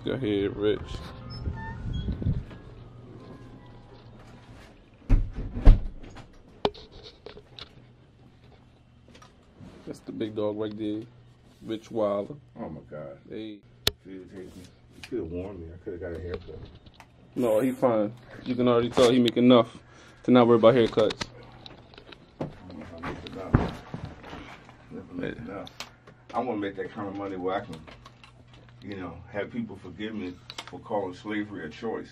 Oscar head rich. That's the big dog right there. Rich Waller. Oh my God. Hey. You could have warned me. I could have got a haircut. No, he fine. You can already tell he make enough to not worry about haircuts. I don't know if I make enough. Never make enough. I want to make that kind of money where I can, you know, have people forgive me for calling slavery a choice.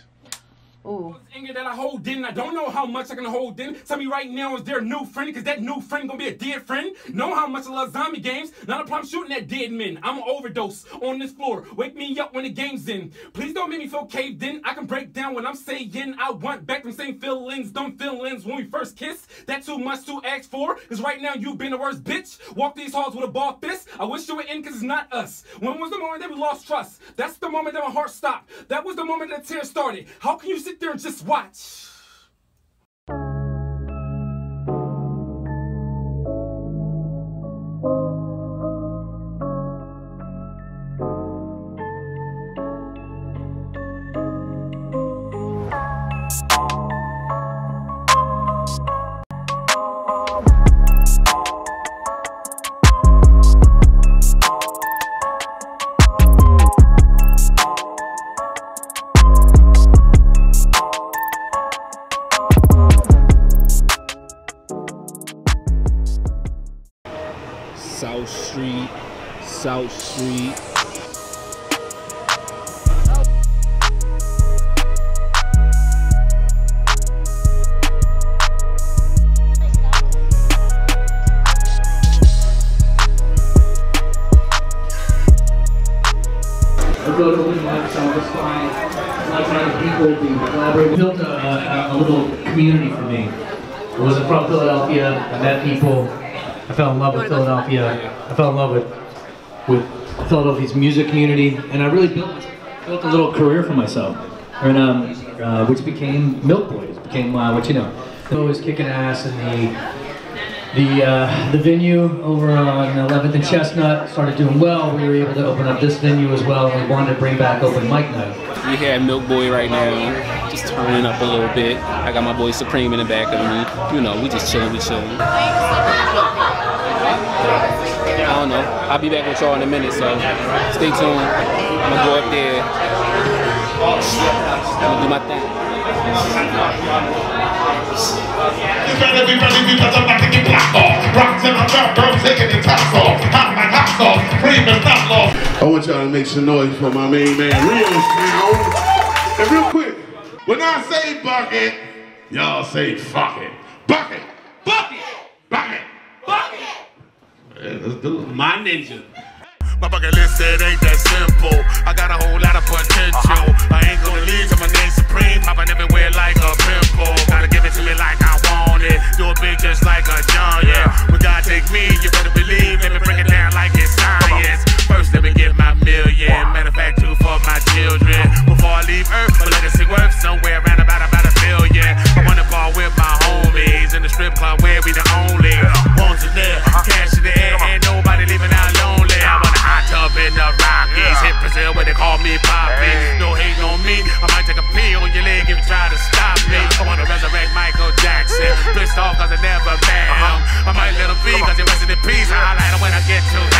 Ooh. anger that I hold in. I don't know how much I can hold in. Tell me right now, is there a new friend? Cause that new friend gonna be a dead friend. Know how much I love zombie games. Not a problem shooting at dead men. I'm an overdose on this floor. Wake me up when the game's in. Please don't make me feel caved in. I can break down when I'm saying. I want back them same feelings, dumb feelings when we first kissed. That too much to ask for. Cause right now you've been the worst bitch. Walk these halls with a ball fist. I wish you were in cause it's not us. When was the moment that we lost trust? That's the moment that my heart stopped. That was the moment that tears started. How can you sit there just watch? South Street, South Street. Go to open mics all the time, like-minded people, we collaborate. Built a, a, a little community for me. I wasn't from Philadelphia, I met people, I fell in love with Philadelphia, I fell in love with, with Philadelphia's music community, and I really built, built a little career for myself, and, um, uh, which became MilkBoys, became uh, what you know. I was kicking ass in the the uh, the venue over on 11th and Chestnut started doing well. We were able to open up this venue as well, and we wanted to bring back open mic night. We have MilkBoy right now, just turning up a little bit. I got my boy Supreem in the back of me. You know, we just chilling, we chilling. I don't know. I'll be back with y'all in a minute, so stay tuned. I'm gonna go up there. I'm gonna do my thing. Everybody, everybody, because I'm about to get blocked off. Rocks in my mouth, girls taking the tops off. Hot my hops off, free the stop lost. I want y'all to make some noise for my main man, Rio Sound. And real quick, when I say bucket, y'all say fuck it. Bucket, bucket, bucket, bucket. Yeah, let's do it. My ninja. My bucket list, it ain't that simple. I got a whole lot of potential. Uh-huh. I ain't gonna leave till my name supreme. Popping everywhere like a pimple. Gotta give it to me like I want it. Do it big just like a John, yeah. When God take me, you better believe. Highlight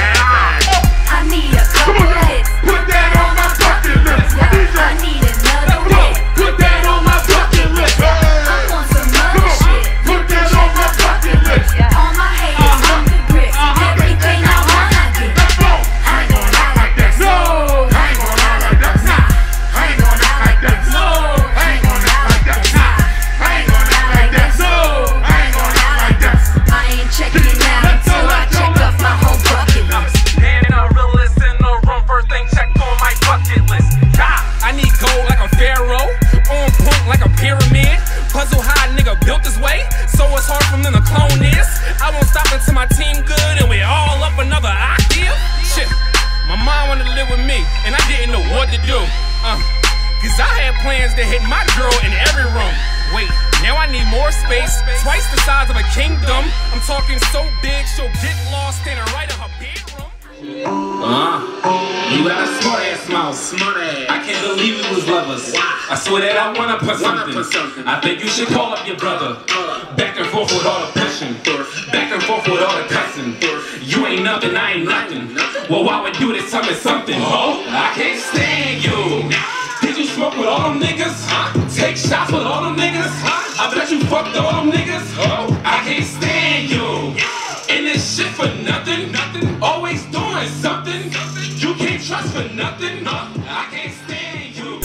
plans to hit my girl in every room. Wait, now I need more space, twice the size of a kingdom. I'm talking so big, she'll get lost standing right in her bedroom. Uh, you got a smart ass mouth. Smart ass. I can't believe we was lovers. I swear that I wanna put something. put something. I think you should call up your brother. Back and forth with all the pushing. Back and forth with all the cussing. You ain't nothing, I ain't nothing. Well, why would do this? Tell me something, ho. I can't stand I bet you fucked all them niggas. I can't stand you. In this shit for nothing, nothing. Always doing something. You can't trust for nothing. I can't stand you.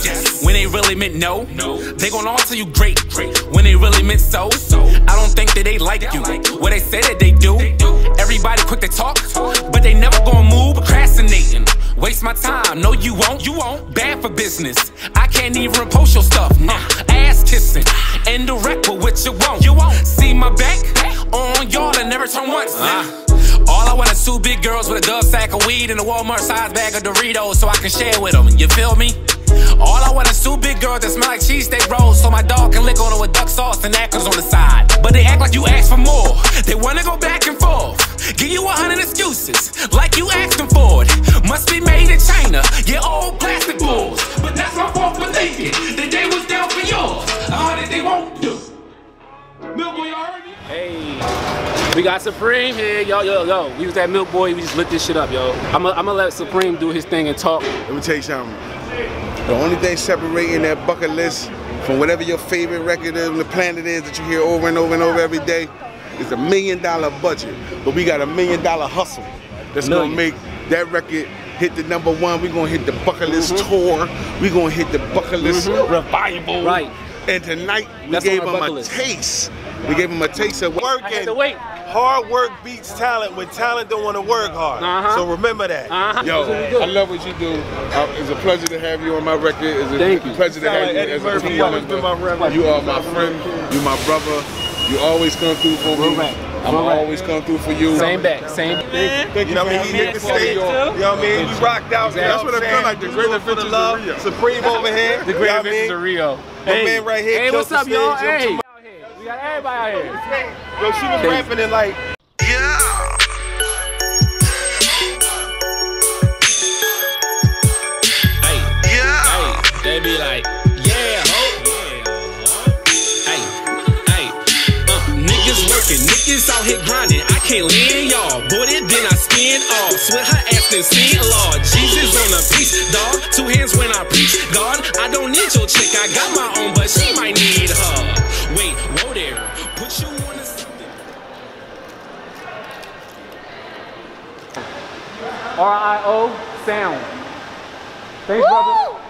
When they really meant no, no. They gon' all tell you great, great. When they really meant so, so. I don't think that they like you. What they say that they do. Everybody quick to talk, but they never gon' move. Procrastinating. Waste my time. No, you won't. You won't. Bad for business. I can't even repost your stuff. Nah, ass kissing. Indirect with what you want. You won't see my back on y'all and never turn once. All I want is two big girls with a dub sack of weed and a Walmart size bag of Doritos so I can share with them. You feel me? All I want is two big girls that smell like cheesesteak rolls so my dog can lick on it with duck sauce and acres on the side. But they act like you asked for more. They wanna go back and forth. Give you a hundred excuses, like you asked them for it. Must be made in China, your old plastic balls. But that's my fault for thinking that they was down for yours. A hundred they won't do. MilkBoy, y'all heard me? Hey, we got Supreem here, yo, yo, yo. We was that MilkBoy, we just lit this shit up, yo. I'm gonna let Supreem do his thing and talk. Let me tell you something. The only thing separating that bucket list from whatever your favorite record is on the planet is that you hear over and over and over every day is a million dollar budget. But we got a million dollar hustle that's gonna make that record hit the number one. We're gonna hit the bucket list mm-hmm. tour. We're gonna hit the bucket list mm-hmm. revival. Right. And tonight we That's gave them a list. taste. We gave him a taste of I had to wait. Hard work beats talent when talent don't want to work hard. Uh-huh. So remember that. Uh-huh. Yo, That's what we do. I love what you do. Uh, it's a pleasure to have you on my record. It's a Thank you. pleasure to Sound have you Eddie as a Murphy, team you always member. my friend. You are my friend. You my brother. You always come through for me. I'm All right. always come through for you. Same back, same. Thank You know what I mean? He hit the stage. You know what I mean? We rocked out. That's what I feel like, the great for the adventures of love. Supreem over here. The You great know what I adventures of Rio. My man right here Hey, what's up, y'all? Hey, we got everybody out here. Yo, she was Hey. rapping in like Yeah. Hey, hey, they be like, working, niggas out here grinding. I can't land y'all, but it then I spin off. Swear her ass and sin Lord. Jesus on a piece, dog. Two hands when I preach. God, I don't need your chick, I got my own, but she might need her. Wait, whoa there. Put you on the something. R-I-O sound. Thanks, brother.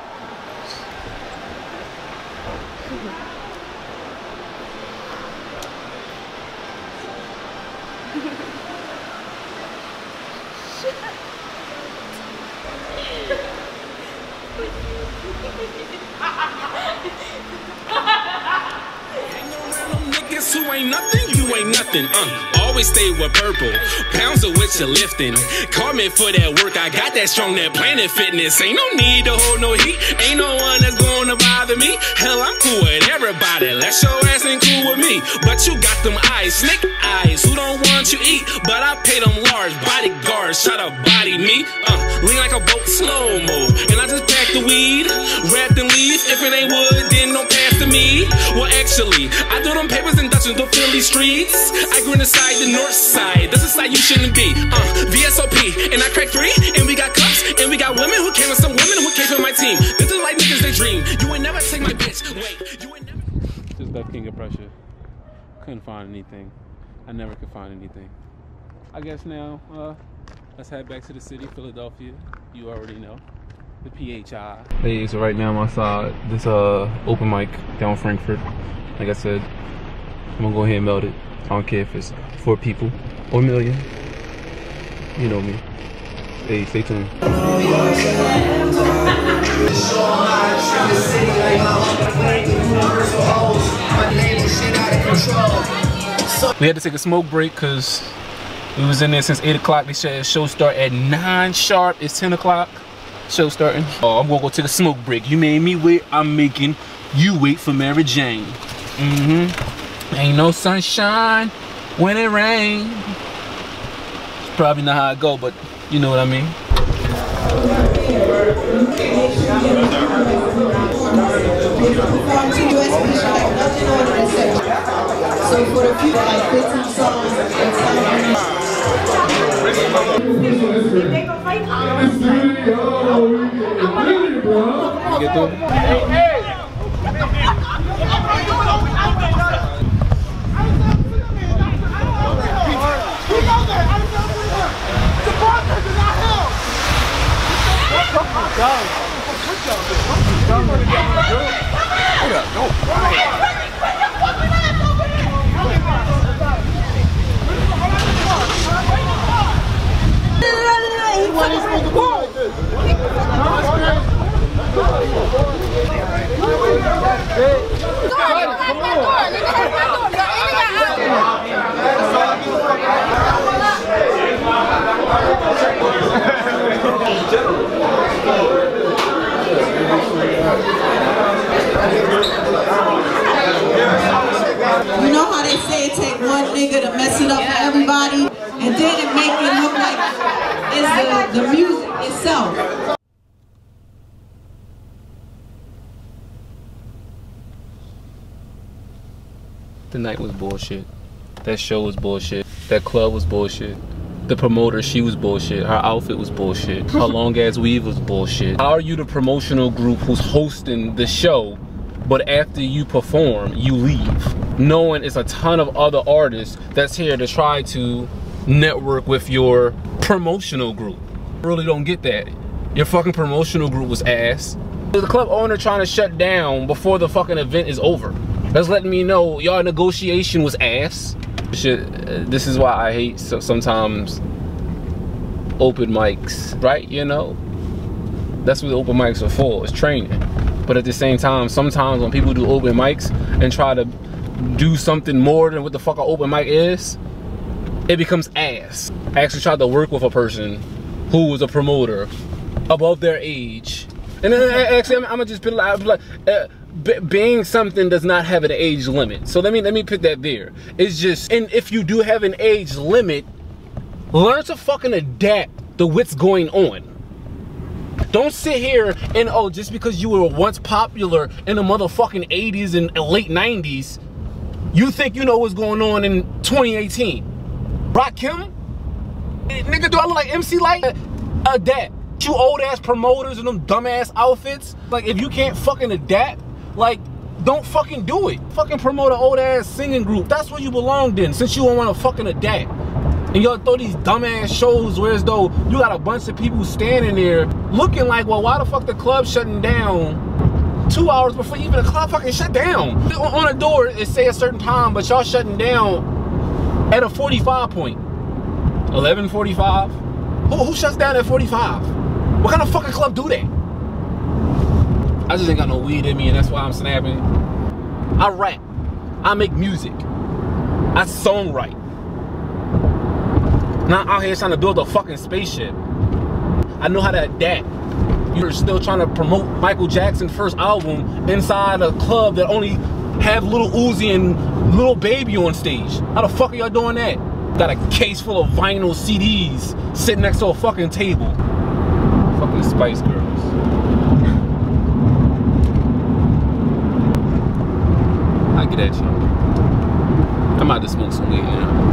Who ain't nothing, you ain't nothing. Uh, always stay with purple. Pounds of what you lifting. Call me for that work. I got that strong, that planet fitness. Ain't no need to hold no heat. Ain't no one that's gonna bother me. Hell, I'm cool with everybody. Let your ass ain't cool with me. But you got them eyes, snake eyes. Who don't want you eat? But I pay them large bodyguards. Try to body me. Uh, lean like a boat slow mo. And I just pack the weed, wrapped and leave. If it ain't wood, then don't pass to me. Well, actually, I do them papers and Dutch in the Philly streets. I grew inside the north side. That's the side you shouldn't be. Uh, VSOP. And I cracked three, and we got cups, and we got women who came with some women who came for my team. This is like niggas they dream. You ain't never take my bitch. Wait, you ain't never. Just left King of Prussia. Couldn't find anything. I never could find anything. I guess now, uh, let's head back to the city, Philadelphia. You already know. The PHI. Hey, so right now I'm outside this uh open mic down Frankford. Like I said, I'm gonna go ahead and melt it. I don't care if it's four people or a million. You know me. Hey, stay tuned. We had to take a smoke break because we was in there since 8 o'clock. They said show start at 9 sharp. It's 10 o'clock. Show starting. Oh, I'm gonna go take a smoke break. You made me wait. I'm making you wait for Mary Jane. Mm-hmm. Ain't no sunshine when it rains. It's probably not how I go, but You know what I mean? So for the future, like 15 songs, You get? You know how they say it take one nigga to mess it up for everybody, and then it make it look like it's the, the music itself. The night was bullshit. That show was bullshit. That club was bullshit. The promoter, she was bullshit. Her outfit was bullshit. Her long ass weave was bullshit. How are you the promotional group who's hosting the show, but after you perform, you leave? Knowing it's a ton of other artists that's here to try to network with your promotional group. I really don't get that. Your fucking promotional group was ass. The club owner trying to shut down before the fucking event is over. That's letting me know y'all negotiation was ass. Shit, this is why I hate so sometimes open mics, right? You know, that's what open mics are for. It's training. But at the same time, sometimes when people do open mics and try to do something more than what the fuck an open mic is, it becomes ass. I actually tried to work with a person who was a promoter above their age. And then actually, I'm, I'm gonna just it like, b- being something does not have an age limit. So let me let me put that there. It's just, and if you do have an age limit, learn to fucking adapt to what's going on. Don't sit here and oh, just because you were once popular in the motherfucking 80s and late 90s, you think you know what's going on in 2018. Rakim? Nigga, do I look like MC Lyte? Adapt. You old ass promoters in them dumbass outfits. Like, if you can't fucking adapt, like, don't fucking do it. Fucking promote an old ass singing group. That's where you belong then, since you don't want to fucking adapt. And y'all throw these dumbass shows where as though you got a bunch of people standing there looking like, well, why the fuck the club shutting down two hours before even the club fucking shut down? On, a door, it say a certain time, but y'all shutting down at a 45 point. 11:45. Who, who shuts down at 45? What kind of fucking club do that? I just ain't got no weed in me, and that's why I'm snapping. I rap. I make music. I songwrite. Not out here trying to build a fucking spaceship. I know how to adapt. You're still trying to promote Michael Jackson's first album inside a club that only have Lil Uzi and Lil Baby on stage. How the fuck are y'all doing that? Got a case full of vinyl CDs sitting next to a fucking table. Fucking Spice Girls. I get at you. I'm out to smoke some weed, know.